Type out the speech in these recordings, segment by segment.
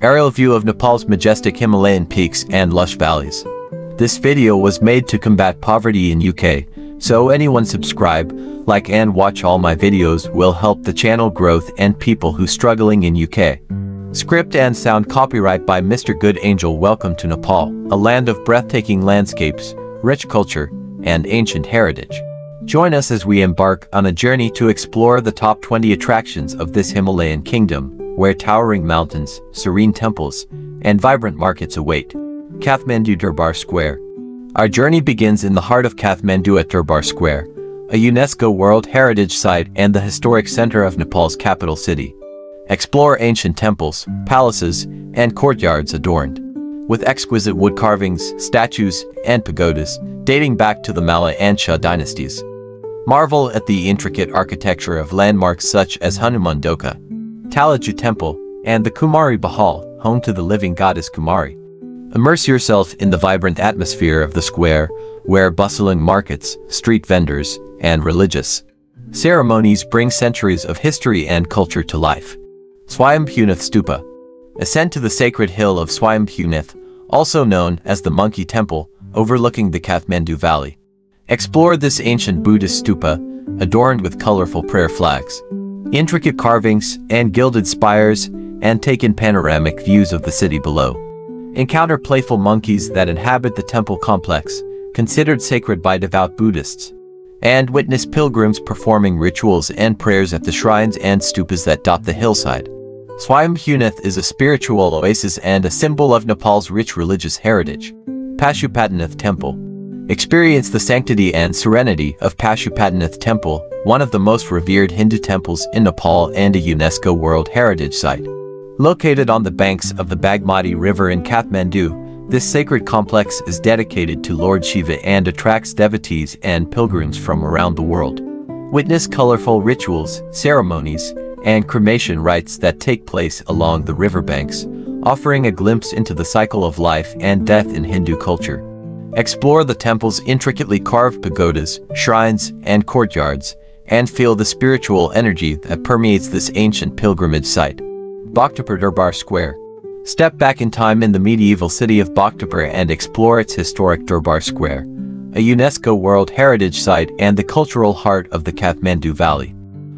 aerial view of Nepal's majestic Himalayan peaks and lush valleys. This video was made to combat poverty in UK, so anyone subscribe, like and watch all my videos will help the channel growth and people who struggling in UK. Script and sound copyright by Mr. Good Angel Welcome to Nepal, a land of breathtaking landscapes, rich culture, and ancient heritage. Join us as we embark on a journey to explore the top 20 attractions of this Himalayan kingdom, where towering mountains, serene temples, and vibrant markets await. Kathmandu Durbar Square. Our journey begins in the heart of Kathmandu at Durbar Square, a UNESCO World Heritage Site and the historic center of Nepal's capital city. Explore ancient temples, palaces, and courtyards adorned with exquisite wood carvings, statues, and pagodas dating back to the Malla and Shah dynasties. Marvel at the intricate architecture of landmarks such as Hanuman Dhoka, Taleju Temple, and the Kumari Bahal, home to the living goddess Kumari. Immerse yourself in the vibrant atmosphere of the square, where bustling markets, street vendors, and religious ceremonies bring centuries of history and culture to life. Swayambhunath Stupa Ascend to the sacred hill of Swayambhunath, also known as the Monkey Temple, overlooking the Kathmandu Valley. Explore this ancient Buddhist stupa, adorned with colorful prayer flags, intricate carvings, and gilded spires, and take in panoramic views of the city below. Encounter playful monkeys that inhabit the temple complex, considered sacred by devout Buddhists, and witness pilgrims performing rituals and prayers at the shrines and stupas that dot the hillside. Swayambhunath is a spiritual oasis and a symbol of Nepal's rich religious heritage. Pashupatinath Temple Experience the sanctity and serenity of Pashupatinath Temple, one of the most revered Hindu temples in Nepal and a UNESCO World Heritage Site. Located on the banks of the Bagmati River in Kathmandu, this sacred complex is dedicated to Lord Shiva and attracts devotees and pilgrims from around the world. Witness colorful rituals, ceremonies, and cremation rites that take place along the riverbanks, offering a glimpse into the cycle of life and death in Hindu culture. Explore the temple's intricately carved pagodas, shrines, and courtyards, and feel the spiritual energy that permeates this ancient pilgrimage site. Bhaktapur Durbar Square. Step back in time in the medieval city of Bhaktapur and explore its historic Durbar Square, a UNESCO World Heritage Site and the cultural heart of the Kathmandu Valley.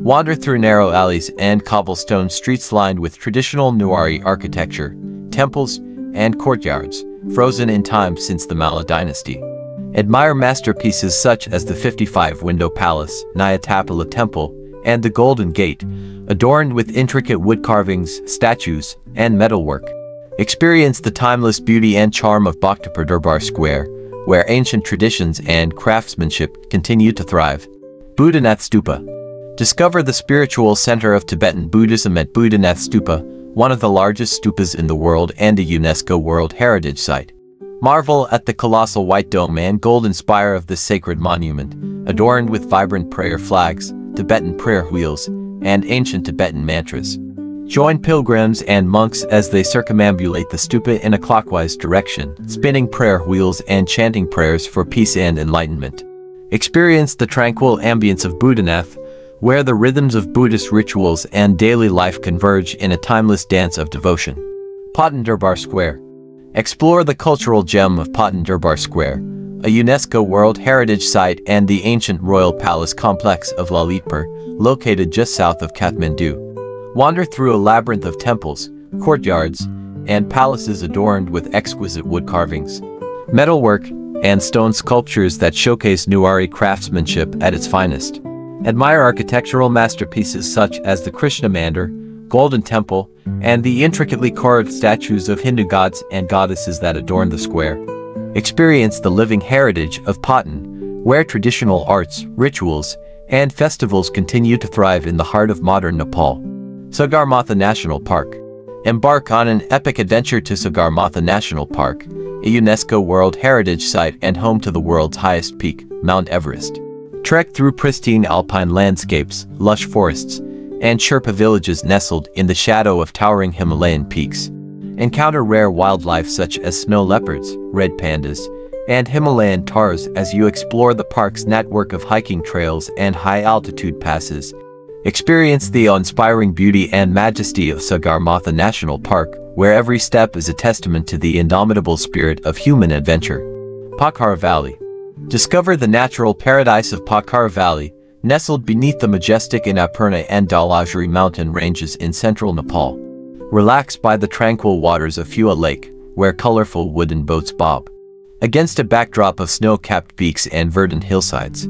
Wander through narrow alleys and cobblestone streets lined with traditional Newari architecture, temples, and courtyards, frozen in time since the Malla dynasty. Admire masterpieces such as the 55-window palace, Nyatapola Temple, and the Golden Gate, adorned with intricate wood carvings, statues, and metalwork. Experience the timeless beauty and charm of Bhaktapur Durbar Square, where ancient traditions and craftsmanship continue to thrive. Buddhanath Stupa Discover the spiritual center of Tibetan Buddhism at Buddhanath Stupa, one of the largest stupas in the world and a UNESCO World Heritage Site. Marvel at the colossal white dome and golden spire of this sacred monument, adorned with vibrant prayer flags, Tibetan prayer wheels, and ancient Tibetan mantras. Join pilgrims and monks as they circumambulate the stupa in a clockwise direction, spinning prayer wheels and chanting prayers for peace and enlightenment. Experience the tranquil ambience of Buddhanath, where the rhythms of Buddhist rituals and daily life converge in a timeless dance of devotion. Patan Durbar Square Explore the cultural gem of Patan Durbar Square, a UNESCO World Heritage Site and the ancient royal palace complex of Lalitpur, located just south of Kathmandu. Wander through a labyrinth of temples, courtyards, and palaces adorned with exquisite wood carvings, metalwork, and stone sculptures that showcase Newari craftsmanship at its finest. Admire architectural masterpieces such as the Krishna Mandir, Golden Temple, and the intricately carved statues of Hindu gods and goddesses that adorn the square. Experience the living heritage of Patan, where traditional arts, rituals, and festivals continue to thrive in the heart of modern Nepal. Sagarmatha National Park. Embark on an epic adventure to Sagarmatha National Park, a UNESCO World Heritage Site and home to the world's highest peak, Mount Everest. Trek through pristine alpine landscapes, lush forests, and Sherpa villages nestled in the shadow of towering Himalayan peaks. Encounter rare wildlife such as snow leopards, red pandas, and Himalayan tahrs as you explore the park's network of hiking trails and high-altitude passes. Experience the inspiring beauty and majesty of Sagarmatha National Park, where every step is a testament to the indomitable spirit of human adventure. Pokhara Valley. Discover the natural paradise of Pokhara Valley, nestled beneath the majestic Annapurna and Dhaulagiri mountain ranges in central Nepal. Relax by the tranquil waters of Phewa Lake, where colorful wooden boats bob. Against a backdrop of snow-capped peaks and verdant hillsides.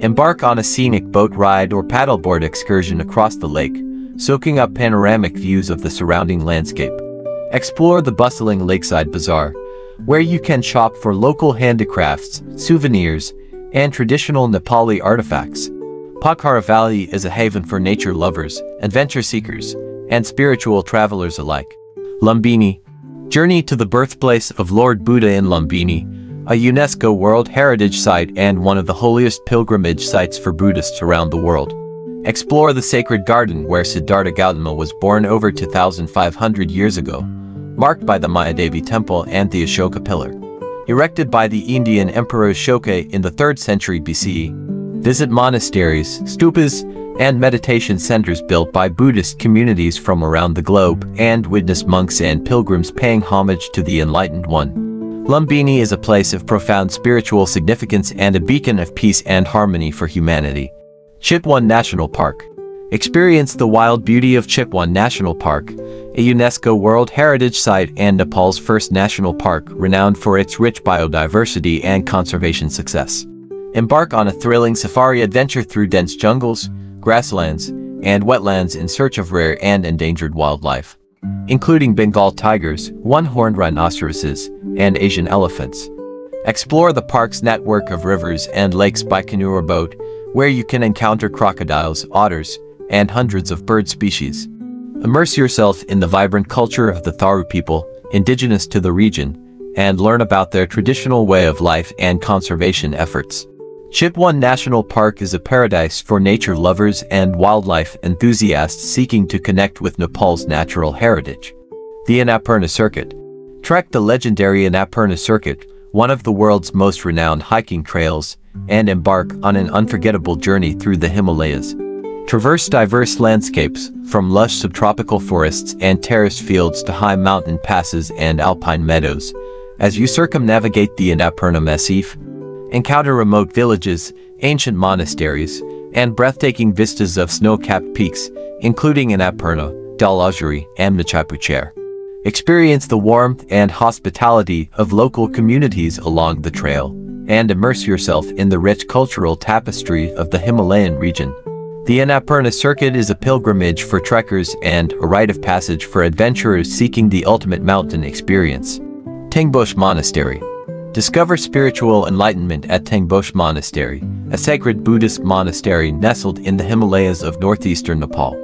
Embark on a scenic boat ride or paddleboard excursion across the lake, soaking up panoramic views of the surrounding landscape. Explore the bustling lakeside bazaar, where you can shop for local handicrafts, souvenirs, and traditional Nepali artifacts. Pokhara Valley is a haven for nature lovers, adventure seekers, and spiritual travelers alike. Lumbini. Journey to the birthplace of Lord Buddha in Lumbini, a UNESCO World Heritage Site and one of the holiest pilgrimage sites for Buddhists around the world. Explore the sacred garden where Siddhartha Gautama was born over 2,500 years ago, marked by the Mayadevi Temple and the Ashoka Pillar. Erected by the Indian Emperor Ashoka in the 3rd century BCE, visit monasteries, stupas, and meditation centers built by Buddhist communities from around the globe, and witness monks and pilgrims paying homage to the Enlightened One. Lumbini is a place of profound spiritual significance and a beacon of peace and harmony for humanity. Chitwan National Park. Experience the wild beauty of Chitwan National Park, a UNESCO World Heritage Site and Nepal's first national park renowned for its rich biodiversity and conservation success. Embark on a thrilling safari adventure through dense jungles, grasslands, and wetlands in search of rare and endangered wildlife, including Bengal tigers, one-horned rhinoceroses, and Asian elephants. Explore the park's network of rivers and lakes by canoe or boat, where you can encounter crocodiles, otters, and hundreds of bird species. Immerse yourself in the vibrant culture of the Tharu people, indigenous to the region, and learn about their traditional way of life and conservation efforts. Chitwan National Park is a paradise for nature lovers and wildlife enthusiasts seeking to connect with Nepal's natural heritage. The Annapurna Circuit. Trek the legendary Annapurna Circuit, one of the world's most renowned hiking trails, and embark on an unforgettable journey through the Himalayas. Traverse diverse landscapes, from lush subtropical forests and terraced fields to high mountain passes and alpine meadows. As you circumnavigate the Annapurna Massif, encounter remote villages, ancient monasteries, and breathtaking vistas of snow-capped peaks, including Annapurna, Dhaulagiri, and Machapuchare. Experience the warmth and hospitality of local communities along the trail, and immerse yourself in the rich cultural tapestry of the Himalayan region. The Annapurna Circuit is a pilgrimage for trekkers and a rite of passage for adventurers seeking the ultimate mountain experience. Tengboche Monastery Discover spiritual enlightenment at Tengboche Monastery, a sacred Buddhist monastery nestled in the Himalayas of northeastern Nepal.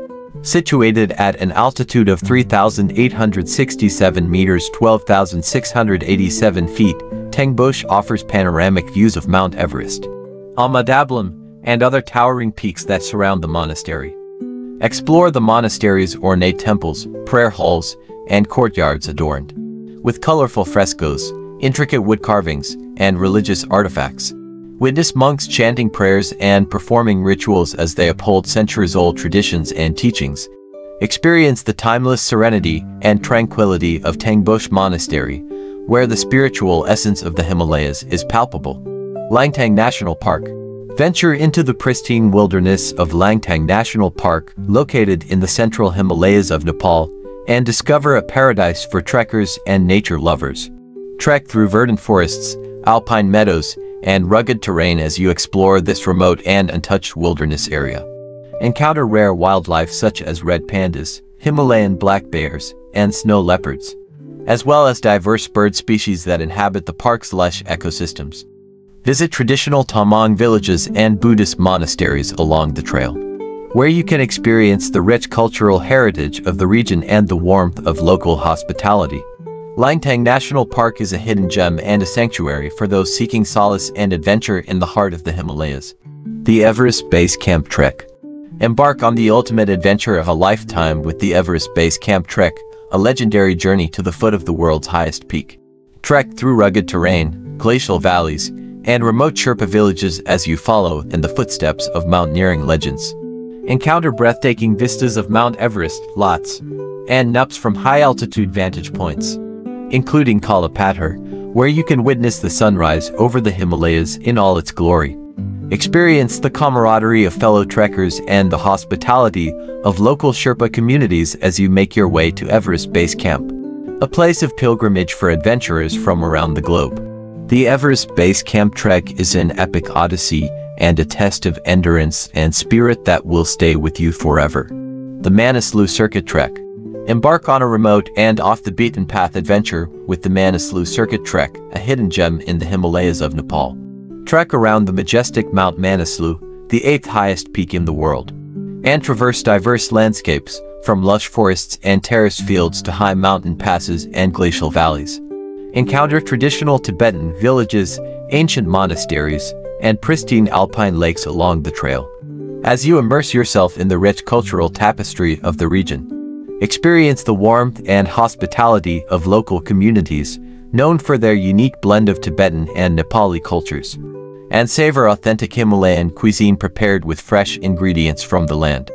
Situated at an altitude of 3,867 meters 12,687 feet, Tengboche offers panoramic views of Mount Everest, Alma and other towering peaks that surround the monastery. Explore the monastery's ornate temples, prayer halls, and courtyards adorned with colorful frescoes, intricate wood carvings, and religious artifacts. Witness monks chanting prayers and performing rituals as they uphold centuries-old traditions and teachings. Experience the timeless serenity and tranquility of Tengboche Monastery, where the spiritual essence of the Himalayas is palpable. Langtang National Park. Venture into the pristine wilderness of Langtang National Park, located in the central Himalayas of Nepal, and discover a paradise for trekkers and nature lovers. Trek through verdant forests, alpine meadows, and rugged terrain as you explore this remote and untouched wilderness area. Encounter rare wildlife such as red pandas, Himalayan black bears, and snow leopards, as well as diverse bird species that inhabit the park's lush ecosystems. Visit traditional Tamang villages and Buddhist monasteries along the trail, where you can experience the rich cultural heritage of the region and the warmth of local hospitality. Langtang National Park is a hidden gem and a sanctuary for those seeking solace and adventure in the heart of the Himalayas. The Everest Base Camp Trek Embark on the ultimate adventure of a lifetime with the Everest Base Camp Trek, a legendary journey to the foot of the world's highest peak. Trek through rugged terrain, glacial valleys, and remote Sherpa villages as you follow in the footsteps of mountaineering legends. Encounter breathtaking vistas of Mount Everest, Lhotse, and Nuptse from high-altitude vantage points, including Kalapathar, where you can witness the sunrise over the Himalayas in all its glory. Experience the camaraderie of fellow trekkers and the hospitality of local Sherpa communities as you make your way to Everest Base Camp, a place of pilgrimage for adventurers from around the globe. The Everest Base Camp trek is an epic odyssey and a test of endurance and spirit that will stay with you forever. The Manaslu Circuit Trek Embark on a remote and off-the-beaten-path adventure with the Manaslu Circuit Trek, a hidden gem in the Himalayas of Nepal. Trek around the majestic Mount Manaslu, the eighth highest peak in the world, and traverse diverse landscapes, from lush forests and terraced fields to high mountain passes and glacial valleys. Encounter traditional Tibetan villages, ancient monasteries, and pristine alpine lakes along the trail. As you immerse yourself in the rich cultural tapestry of the region, Experience the warmth and hospitality of local communities, known for their unique blend of Tibetan and Nepali cultures. And savor authentic Himalayan cuisine prepared with fresh ingredients from the land.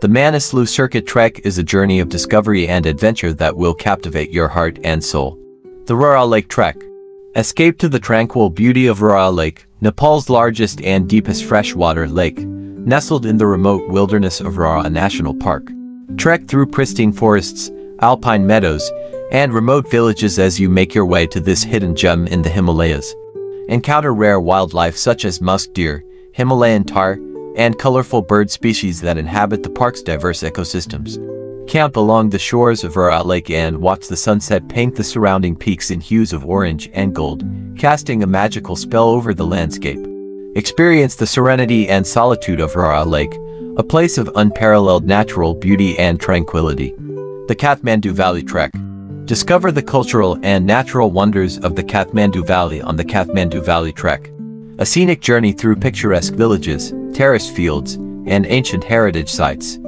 The Manaslu Circuit Trek is a journey of discovery and adventure that will captivate your heart and soul. The Rara Lake Trek. Escape to the tranquil beauty of Rara Lake, Nepal's largest and deepest freshwater lake, nestled in the remote wilderness of Rara National Park. Trek through pristine forests, alpine meadows, and remote villages as you make your way to this hidden gem in the Himalayas. Encounter rare wildlife such as musk deer, Himalayan tahr, and colorful bird species that inhabit the park's diverse ecosystems. Camp along the shores of Rara Lake and watch the sunset paint the surrounding peaks in hues of orange and gold, casting a magical spell over the landscape. Experience the serenity and solitude of Rara Lake, a place of unparalleled natural beauty and tranquility. The Kathmandu Valley Trek. Discover the cultural and natural wonders of the Kathmandu Valley on the Kathmandu Valley Trek. A scenic journey through picturesque villages, terrace fields, and ancient heritage sites.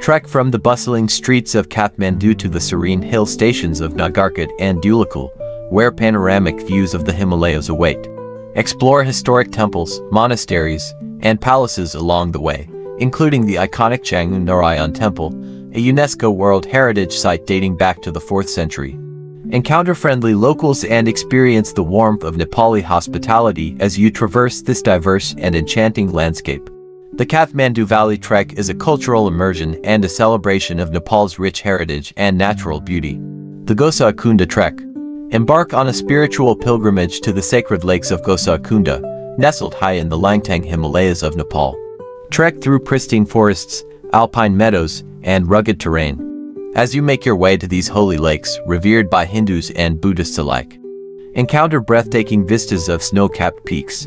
Trek from the bustling streets of Kathmandu to the serene hill stations of Nagarkot and Dhulikhel, where panoramic views of the Himalayas await. Explore historic temples, monasteries, and palaces along the way including the iconic Changu Narayan Temple, a UNESCO World Heritage Site dating back to the 4th century. Encounter friendly locals and experience the warmth of Nepali hospitality as you traverse this diverse and enchanting landscape. The Kathmandu Valley Trek is a cultural immersion and a celebration of Nepal's rich heritage and natural beauty. The Gosa Kunda Trek. Embark on a spiritual pilgrimage to the sacred lakes of Gosa Kunda, nestled high in the Langtang Himalayas of Nepal. Trek through pristine forests, alpine meadows, and rugged terrain. As you make your way to these holy lakes, revered by Hindus and Buddhists alike, encounter breathtaking vistas of snow-capped peaks,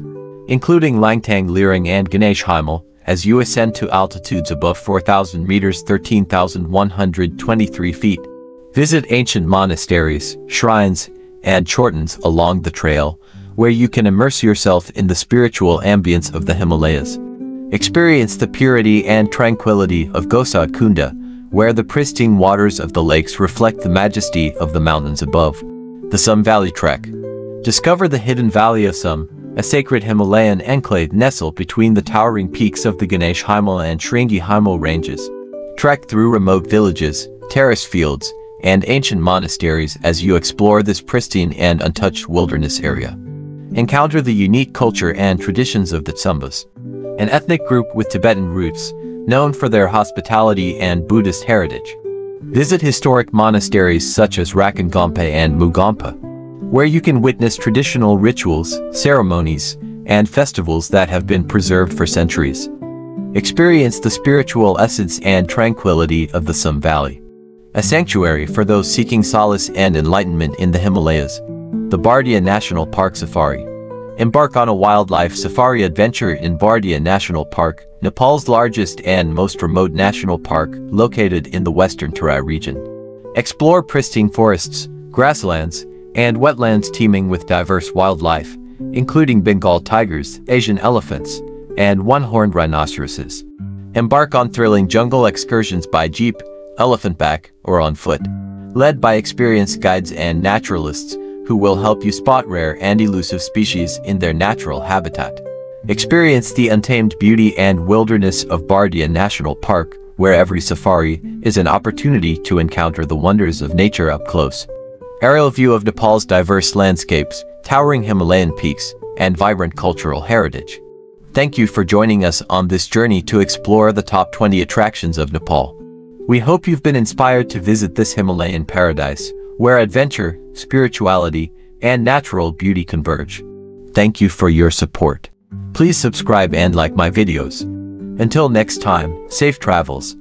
including Langtang Lirung and Ganesh Himal, as you ascend to altitudes above 4,000 meters 13,123 feet. Visit ancient monasteries, shrines, and chortens along the trail, where you can immerse yourself in the spiritual ambience of the Himalayas. Experience the purity and tranquility of Gosa Kunda, where the pristine waters of the lakes reflect the majesty of the mountains above. The Tsum Valley Trek. Discover the hidden valley of Tsum, a sacred Himalayan enclave nestled between the towering peaks of the Ganesh Himal and Shringi Himal ranges. Trek through remote villages, terrace fields, and ancient monasteries as you explore this pristine and untouched wilderness area. Encounter the unique culture and traditions of the Tsumbas an ethnic group with Tibetan roots, known for their hospitality and Buddhist heritage. Visit historic monasteries such as Rakan Gompe and Mugampa, where you can witness traditional rituals, ceremonies, and festivals that have been preserved for centuries. Experience the spiritual essence and tranquility of the Tsum Valley, a sanctuary for those seeking solace and enlightenment in the Himalayas. The Bardia National Park Safari Embark on a wildlife safari adventure in Bardia National Park, Nepal's largest and most remote national park, located in the western Terai region. Explore pristine forests, grasslands, and wetlands teeming with diverse wildlife, including Bengal tigers, Asian elephants, and one-horned rhinoceroses. Embark on thrilling jungle excursions by jeep, elephant back, or on foot. Led by experienced guides and naturalists, who will help you spot rare and elusive species in their natural habitat. Experience the untamed beauty and wilderness of Bardia National Park, where every safari is an opportunity to encounter the wonders of nature up close. Aerial view of Nepal's diverse landscapes, towering Himalayan peaks, and vibrant cultural heritage. Thank you for joining us on this journey to explore the top 20 attractions of Nepal. We hope you've been inspired to visit this Himalayan paradise, where adventure, spirituality, and natural beauty converge. Thank you for your support. Please subscribe and like my videos. Until next time, safe travels.